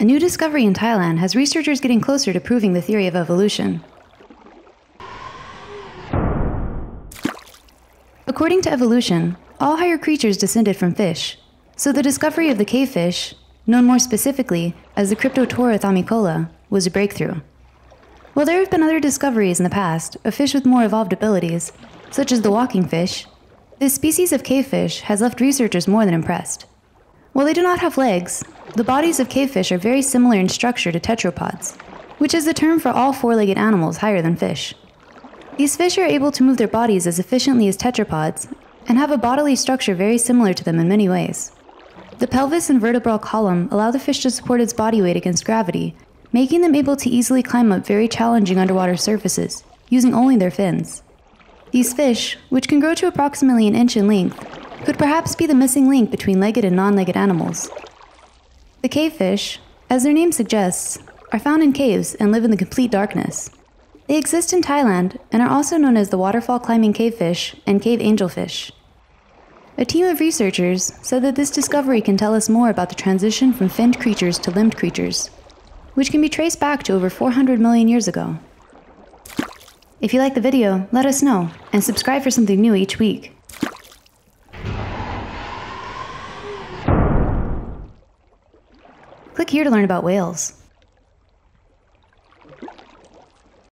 A new discovery in Thailand has researchers getting closer to proving the theory of evolution. According to evolution, all higher creatures descended from fish, so the discovery of the cavefish, known more specifically as the Cryptotora thamicola, was a breakthrough. While there have been other discoveries in the past of fish with more evolved abilities, such as the walking fish, this species of cavefish has left researchers more than impressed. While they do not have legs, the bodies of cavefish are very similar in structure to tetrapods, which is the term for all four legged animals higher than fish. These fish are able to move their bodies as efficiently as tetrapods and have a bodily structure very similar to them in many ways. The pelvis and vertebral column allow the fish to support its body weight against gravity, making them able to easily climb up very challenging underwater surfaces, using only their fins. These fish, which can grow to approximately an inch in length, could perhaps be the missing link between legged and non legged animals. The cavefish, as their name suggests, are found in caves and live in the complete darkness. They exist in Thailand and are also known as the waterfall climbing cavefish and cave angelfish. A team of researchers said that this discovery can tell us more about the transition from finned creatures to limbed creatures, which can be traced back to over 400 million years ago. If you like the video, let us know and subscribe for something new each week. Click here to learn about whales.